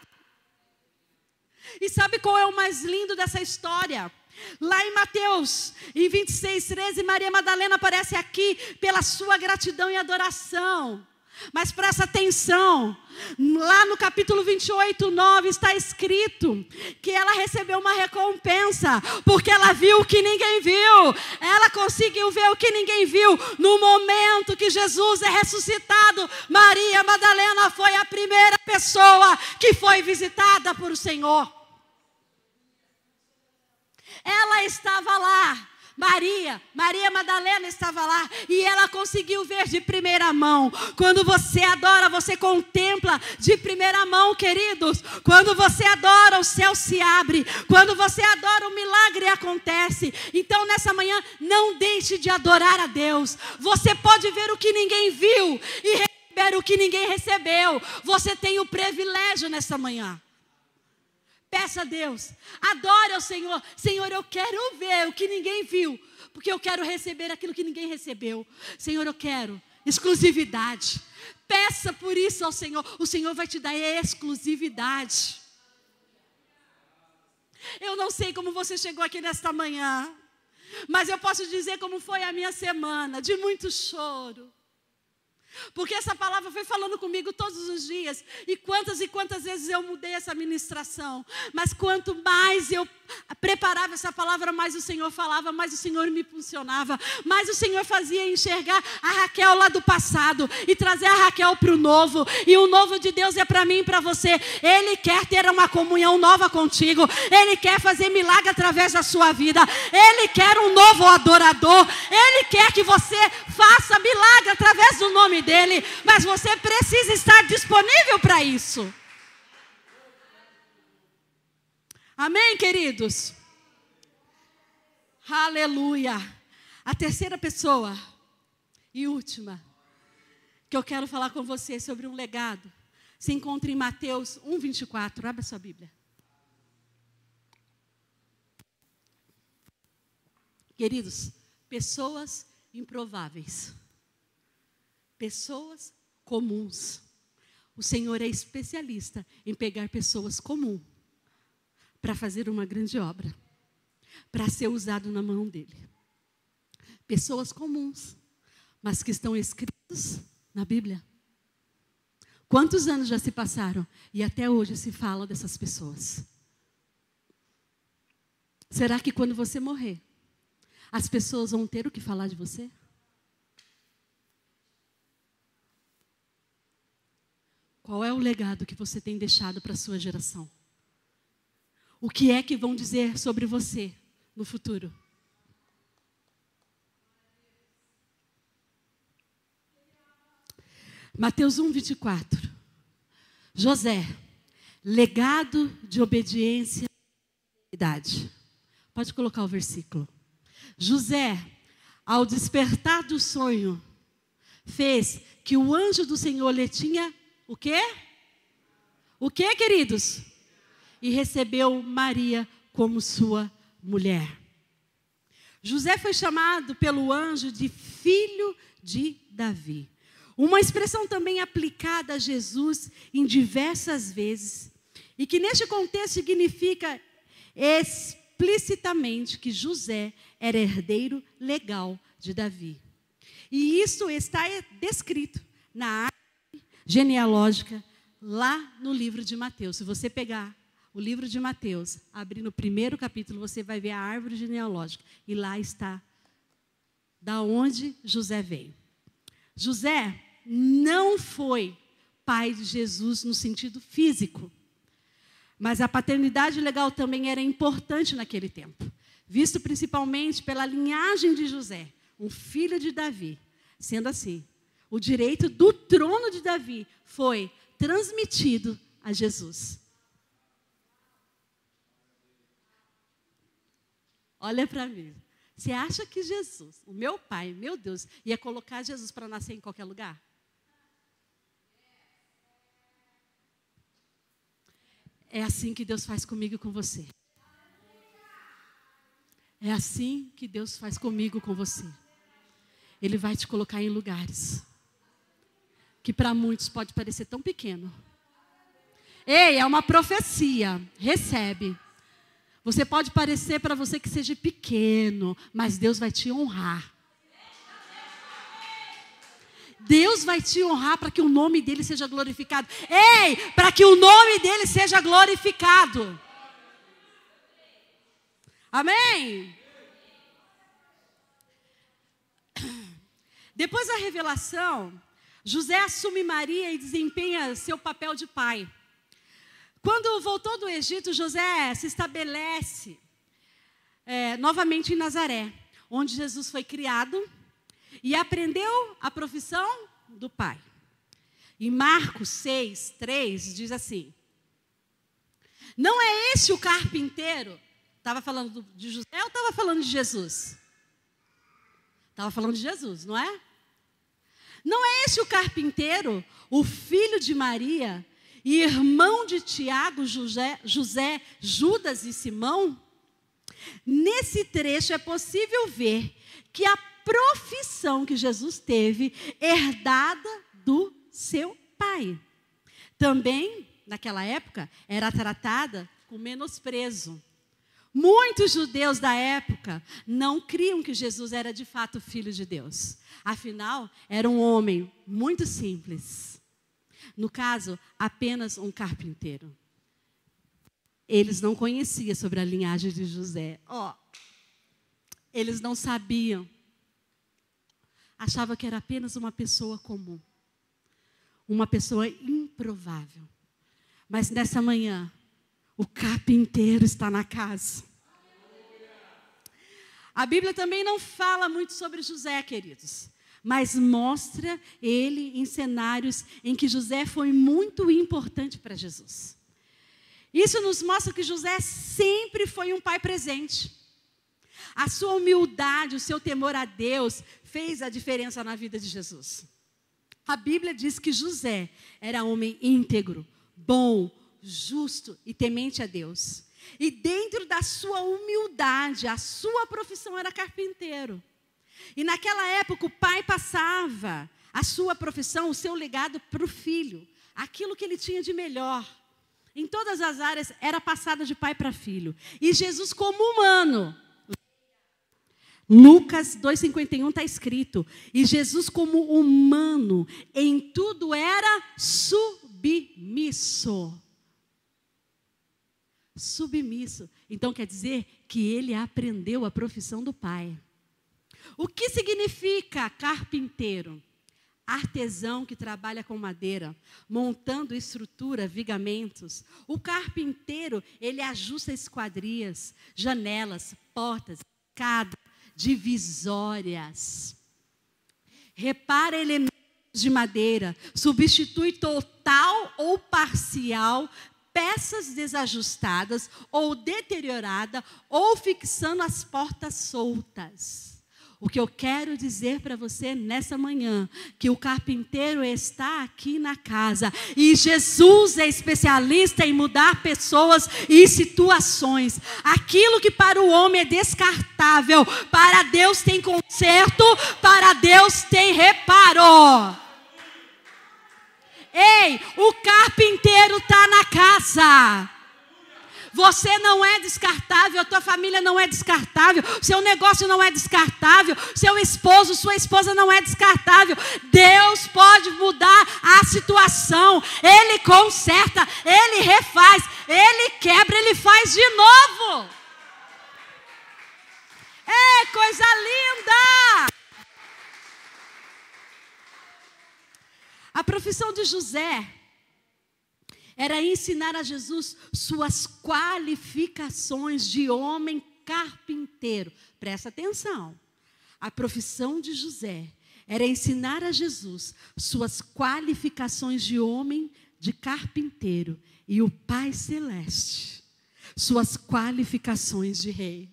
[SPEAKER 1] E sabe qual é o mais lindo dessa história? Lá em Mateus, em 26, 13, Maria Madalena aparece aqui pela sua gratidão e adoração. Mas presta atenção, lá no capítulo 28, 9 está escrito que ela recebeu uma recompensa, porque ela viu o que ninguém viu, ela conseguiu ver o que ninguém viu. No momento que Jesus é ressuscitado, Maria Madalena foi a primeira pessoa que foi visitada por o Senhor. Ela estava lá Maria, Maria Madalena estava lá e ela conseguiu ver de primeira mão. Quando você adora, você contempla de primeira mão, queridos. Quando você adora, o céu se abre. Quando você adora, o milagre acontece. Então, nessa manhã, não deixe de adorar a Deus. Você pode ver o que ninguém viu e receber o que ninguém recebeu. Você tem o privilégio nessa manhã. Peça a Deus, adore ao Senhor. Senhor, eu quero ver o que ninguém viu, porque eu quero receber aquilo que ninguém recebeu. Senhor, eu quero exclusividade. Peça por isso ao Senhor. O Senhor vai te dar exclusividade. Eu não sei como você chegou aqui nesta manhã, mas eu posso dizer como foi a minha semana de muito choro porque essa palavra foi falando comigo todos os dias. E quantas e quantas vezes eu mudei essa ministração. Mas quanto mais eu preparava essa palavra, mais o Senhor falava, mais o Senhor me funcionava. Mais o Senhor fazia enxergar a Raquel lá do passado e trazer a Raquel para o novo. E o novo de Deus é para mim e para você. Ele quer ter uma comunhão nova contigo. Ele quer fazer milagre através da sua vida. Ele quer um novo adorador. Ele quer que você faça milagre através do nome dele, mas você precisa estar disponível para isso. Amém, queridos? Aleluia. A terceira pessoa e última que eu quero falar com você sobre um legado se encontra em Mateus 1:24. Abra sua Bíblia. Queridos, pessoas improváveis pessoas comuns, O Senhor é especialista em pegar pessoas comuns para fazer uma grande obra, para ser usado na mão dele. Pessoas comuns, mas que estão escritas na Bíblia. Quantos anos já se passaram e até hoje se fala dessas pessoas? Será que quando você morrer, as pessoas vão ter o que falar de você? Qual é o legado que você tem deixado para a sua geração? O que é que vão dizer sobre você no futuro? Mateus 1, 24. José, legado de obediência e idade. Pode colocar o versículo. José, ao despertar do sonho, fez que o anjo do Senhor lhe tinha o quê? O quê, queridos? E recebeu Maria como sua mulher. José foi chamado pelo anjo de filho de Davi. Uma expressão também aplicada a Jesus em diversas vezes, e que neste contexto significa explicitamente que José era herdeiro legal de Davi. E isso está descrito na árvore genealógica lá no livro de Mateus. Se você pegar o livro de Mateus, abrir no primeiro capítulo, você vai ver a árvore genealógica e lá está da onde José veio. José não foi pai de Jesus no sentido físico. Mas a paternidade legal também era importante naquele tempo, visto principalmente pela linhagem de José, um filho de Davi. Sendo assim, o direito do trono de Davi foi transmitido a Jesus. Olha para mim. Você acha que Jesus, o meu pai, meu Deus, ia colocar Jesus para nascer em qualquer lugar? É assim que Deus faz comigo e com você. É assim que Deus faz comigo e com você. Ele vai te colocar em lugares que para muitos pode parecer tão pequeno. Ei, é uma profecia. Recebe. Você pode parecer para você que seja pequeno, mas Deus vai te honrar. Deus vai te honrar para que o nome dele seja glorificado. Ei, para que o nome dele seja glorificado. Amém? Depois da revelação, José assume Maria e desempenha seu papel de pai. Quando voltou do Egito, José se estabelece é, novamente em Nazaré, onde Jesus foi criado e aprendeu a profissão do pai. Em Marcos 6, 3, diz assim: Não é esse o carpinteiro? Estava falando de José ou estava falando de Jesus? Estava falando de Jesus, não é? Não é esse o carpinteiro, o filho de Maria, e irmão de Tiago, José, José, Judas e Simão? Nesse trecho é possível ver que a profissão que Jesus teve, herdada do seu pai. Também, naquela época, era tratada com menosprezo. Muitos judeus da época não criam que Jesus era de fato filho de Deus. Afinal, era um homem muito simples. No caso, apenas um carpinteiro. Eles não conheciam sobre a linhagem de José. Ó, oh, eles não sabiam achava que era apenas uma pessoa comum, uma pessoa improvável. Mas nessa manhã, o carpinteiro está na casa. A Bíblia também não fala muito sobre José, queridos, mas mostra ele em cenários em que José foi muito importante para Jesus. Isso nos mostra que José sempre foi um pai presente. A sua humildade, o seu temor a Deus fez a diferença na vida de Jesus. A Bíblia diz que José era homem íntegro, bom, justo e temente a Deus. E dentro da sua humildade, a sua profissão era carpinteiro. E naquela época o pai passava a sua profissão, o seu legado para o filho. aquilo que ele tinha de melhor. Em todas as áreas era passada de pai para filho. E Jesus, como humano, Lucas 2,51 está escrito: e Jesus, como humano, em tudo era submisso. Submisso. Então quer dizer que ele aprendeu a profissão do pai. O que significa carpinteiro? Artesão que trabalha com madeira, montando estrutura, vigamentos. O carpinteiro, ele ajusta esquadrias, janelas, portas, escadas, divisórias. Repara elementos de madeira, substitui total ou parcial peças desajustadas ou deterioradas ou fixando as portas soltas. O que eu quero dizer para você nessa manhã, que o carpinteiro está aqui na casa e Jesus é especialista em mudar pessoas e situações. Aquilo que para o homem é descartável, para Deus tem conserto, para Deus tem reparo. Ei, o carpinteiro está na casa. Você não é descartável, a tua família não é descartável, seu negócio não é descartável, seu esposo, sua esposa não é descartável. Deus pode mudar a situação, Ele conserta, Ele refaz, Ele quebra, Ele faz de novo. É coisa linda! A profissão de José era ensinar a Jesus suas qualificações de homem carpinteiro. Presta atenção. A profissão de José era ensinar a Jesus suas qualificações de homem de carpinteiro e o Pai celeste suas qualificações de rei.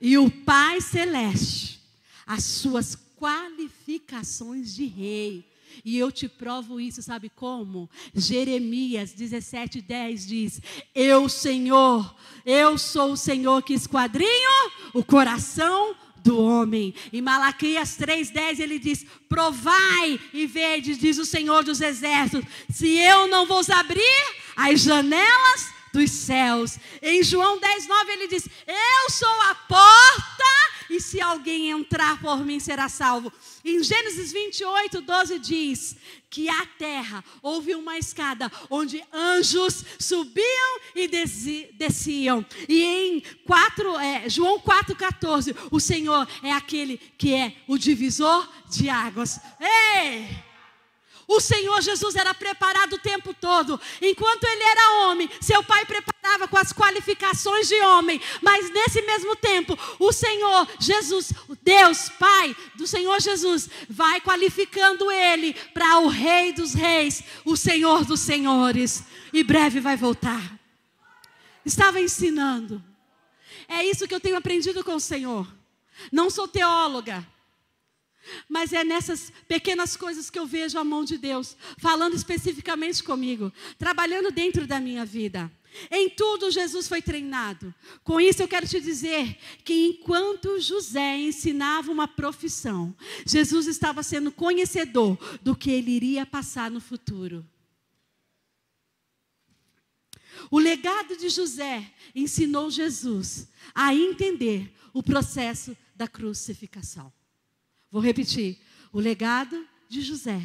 [SPEAKER 1] E o Pai celeste as suas qualificações de rei. E eu te provo isso, sabe como? Jeremias 17, 10 diz: Eu, Senhor, eu sou o Senhor que esquadrinho o coração do homem. Em Malaquias 3,10 ele diz: Provai e vede, diz o Senhor dos exércitos, se eu não vos abrir as janelas dos céus. Em João 10,9 ele diz: Eu sou a porta e se alguém entrar por mim será salvo. Em Gênesis 28, 12 diz que a terra houve uma escada onde anjos subiam e desciam. E em 4, é, João 4,14, o Senhor é aquele que é o divisor de águas. Ei! O Senhor Jesus era preparado o tempo todo. Enquanto ele era homem, seu pai preparava com as qualificações de homem. Mas nesse mesmo tempo, o Senhor Jesus, o Deus Pai do Senhor Jesus, vai qualificando ele para o Rei dos Reis, o Senhor dos Senhores. E breve vai voltar. Estava ensinando. É isso que eu tenho aprendido com o Senhor. Não sou teóloga. Mas é nessas pequenas coisas que eu vejo a mão de Deus, falando especificamente comigo, trabalhando dentro da minha vida. Em tudo Jesus foi treinado. Com isso eu quero te dizer que enquanto José ensinava uma profissão, Jesus estava sendo conhecedor do que ele iria passar no futuro. O legado de José ensinou Jesus a entender o processo da crucificação. Vou repetir. O legado de José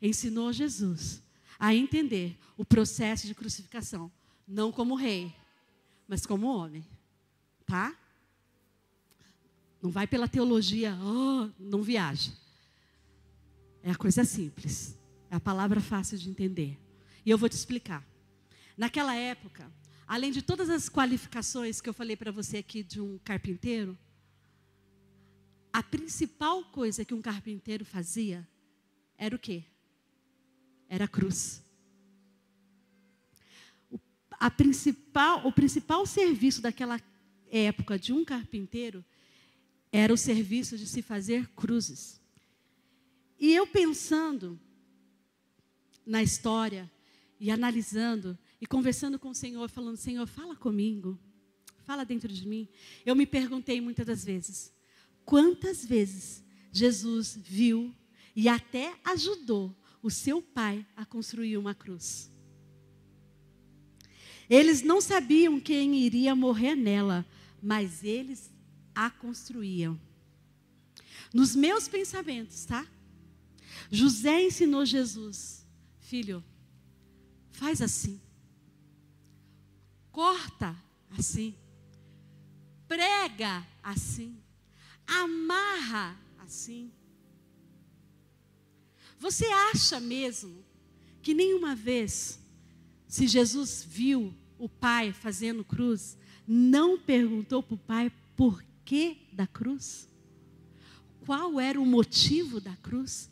[SPEAKER 1] ensinou Jesus a entender o processo de crucificação, não como rei, mas como homem. Tá? Não vai pela teologia, oh, não viaja. É a coisa simples. É a palavra fácil de entender. E eu vou te explicar. Naquela época, além de todas as qualificações que eu falei para você aqui de um carpinteiro, a principal coisa que um carpinteiro fazia era o quê? Era a cruz. O, a principal, o principal serviço daquela época de um carpinteiro era o serviço de se fazer cruzes. E eu pensando na história e analisando e conversando com o Senhor, falando: Senhor, fala comigo, fala dentro de mim. Eu me perguntei muitas das vezes: quantas vezes Jesus viu e até ajudou o seu pai a construir uma cruz. Eles não sabiam quem iria morrer nela, mas eles a construíam. Nos meus pensamentos, tá? José ensinou Jesus, filho, faz assim, corta assim, prega assim, amarra assim. Você acha mesmo que nenhuma vez, se Jesus viu o pai fazendo cruz, não perguntou para o pai por que da cruz? Qual era o motivo da cruz?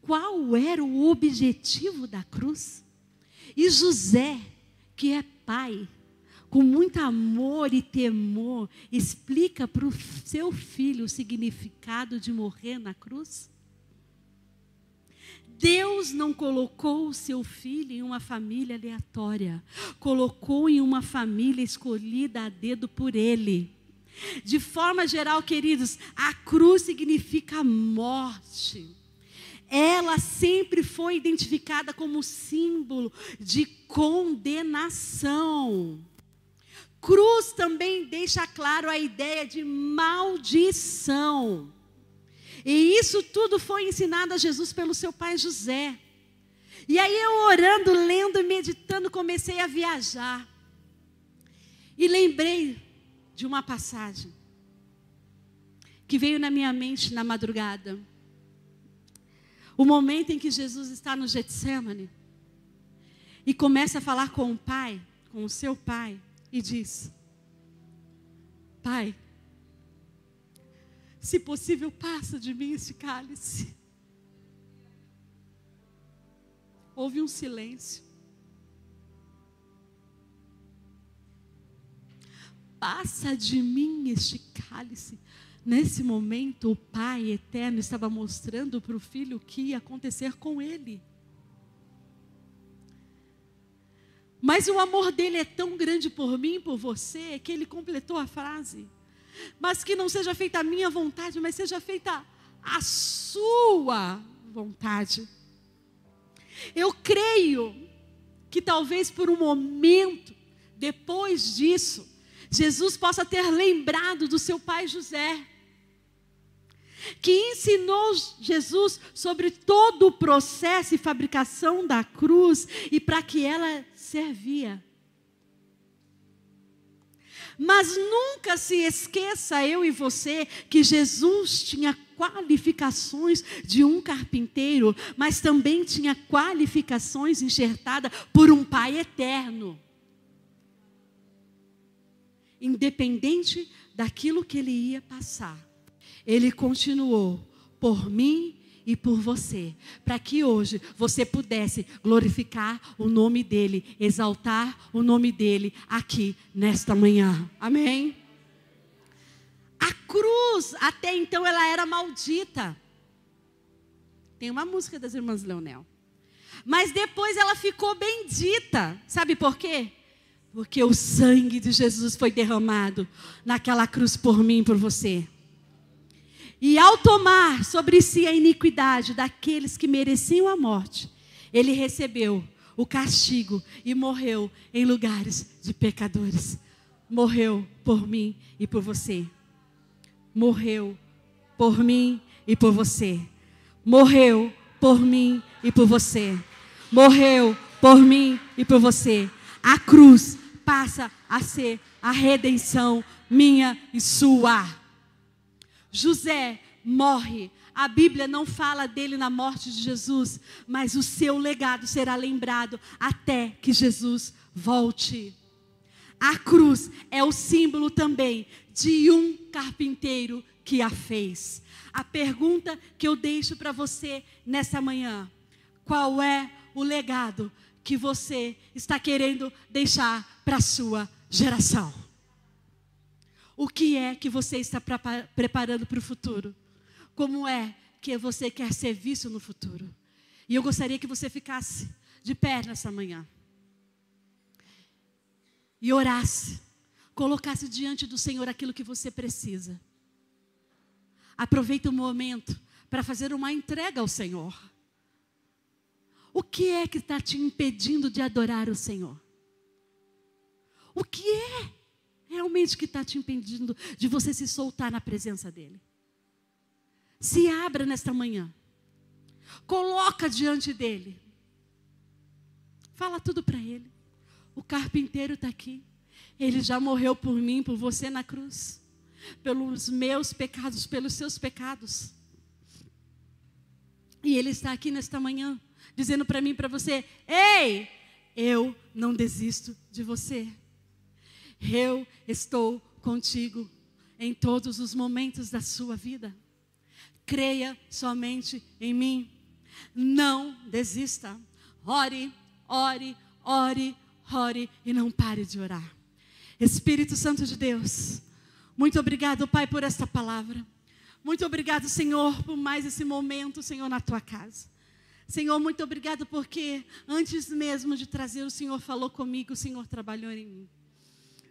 [SPEAKER 1] Qual era o objetivo da cruz? E José, que é pai, com muito amor e temor, explica para o seu filho o significado de morrer na cruz? Deus não colocou o seu filho em uma família aleatória, colocou em uma família escolhida a dedo por Ele. De forma geral, queridos, a cruz significa morte. Ela sempre foi identificada como símbolo de condenação. Cruz também deixa claro a ideia de maldição. E isso tudo foi ensinado a Jesus pelo seu pai José. E aí eu orando, lendo e meditando, comecei a viajar. E lembrei de uma passagem que veio na minha mente na madrugada. O momento em que Jesus está no Getsemane e começa a falar com o pai, com o seu pai, e diz: Pai, se possível, passa de mim esse cálice. Houve um silêncio. Passa de mim este cálice. Nesse momento, o Pai eterno estava mostrando para o filho o que ia acontecer com ele. Mas o amor dele é tão grande por mim, por você, que ele completou a frase mas que não seja feita a minha vontade, mas seja feita a sua vontade. Eu creio que talvez por um momento, depois disso, Jesus possa ter lembrado do seu pai José, que ensinou Jesus sobre todo o processo e fabricação da cruz e para que ela servia. Mas nunca se esqueça, eu e você, que Jesus tinha qualificações de um carpinteiro, mas também tinha qualificações enxertadas por um Pai eterno. Independente daquilo que ele ia passar, ele continuou por mim e por você, para que hoje você pudesse glorificar o nome dEle, exaltar o nome dEle aqui nesta manhã. Amém? A cruz, até então, ela era maldita. Tem uma música das irmãs Leonel. Mas depois ela ficou bendita. Sabe por quê? Porque o sangue de Jesus foi derramado naquela cruz por mim e por você. E ao tomar sobre si a iniquidade daqueles que mereciam a morte, ele recebeu o castigo e morreu em lugares de pecadores. Morreu por mim e por você. Morreu por mim e por você. Morreu por mim e por você. Morreu por mim e por você. A cruz passa a ser a redenção minha e sua. José morre. A Bíblia não fala dele na morte de Jesus, mas o seu legado será lembrado até que Jesus volte. A cruz é o símbolo também de um carpinteiro que a fez. A pergunta que eu deixo para você nessa manhã: qual é o legado que você está querendo deixar para a sua geração? O que é que você está preparando para o futuro? Como é que você quer ser visto no futuro? E eu gostaria que você ficasse de pé nessa manhã. E orasse. Colocasse diante do Senhor aquilo que você precisa. Aproveita o momento para fazer uma entrega ao Senhor. O que é que está te impedindo de adorar o Senhor? O que é realmente que está te impedindo de você se soltar na presença dEle? Se abra nesta manhã. Coloca diante dEle. Fala tudo para Ele. O carpinteiro está aqui. Ele já morreu por mim, por você na cruz. Pelos meus pecados, pelos seus pecados. E Ele está aqui nesta manhã, dizendo para mim e para você: Ei, eu não desisto de você. Eu estou contigo em todos os momentos da sua vida. Creia somente em mim. Não desista. Ore, ore, ore, ore e não pare de orar. Espírito Santo de Deus, muito obrigado, Pai, por esta palavra. Muito obrigado, Senhor, por mais esse momento, Senhor, na tua casa. Senhor, muito obrigado porque antes mesmo de trazer, o Senhor falou comigo, o Senhor trabalhou em mim.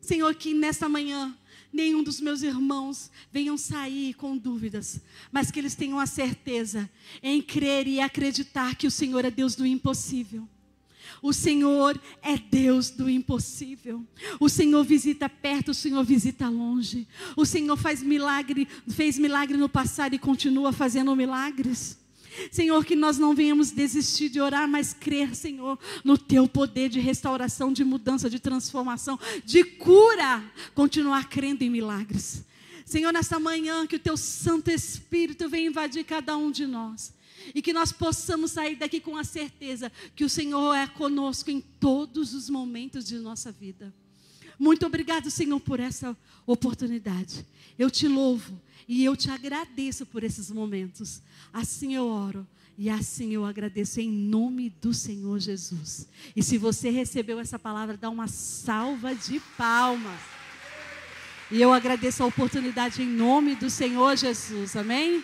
[SPEAKER 1] Senhor, que nesta manhã nenhum dos meus irmãos venham sair com dúvidas, mas que eles tenham a certeza em crer e acreditar que o Senhor é Deus do impossível. O Senhor é Deus do impossível. O Senhor visita perto, o Senhor visita longe. O Senhor faz milagre, fez milagre no passado e continua fazendo milagres. Senhor, que nós não venhamos desistir de orar, mas crer, Senhor, no teu poder de restauração, de mudança, de transformação, de cura. Continuar crendo em milagres. Senhor, nesta manhã, que o teu Santo Espírito venha invadir cada um de nós. E que nós possamos sair daqui com a certeza que o Senhor é conosco em todos os momentos de nossa vida. Muito obrigado, Senhor, por essa oportunidade. Eu te louvo e eu te agradeço por esses momentos. Assim eu oro e assim eu agradeço em nome do Senhor Jesus. E se você recebeu essa palavra, dá uma salva de palmas. E eu agradeço a oportunidade em nome do Senhor Jesus. Amém?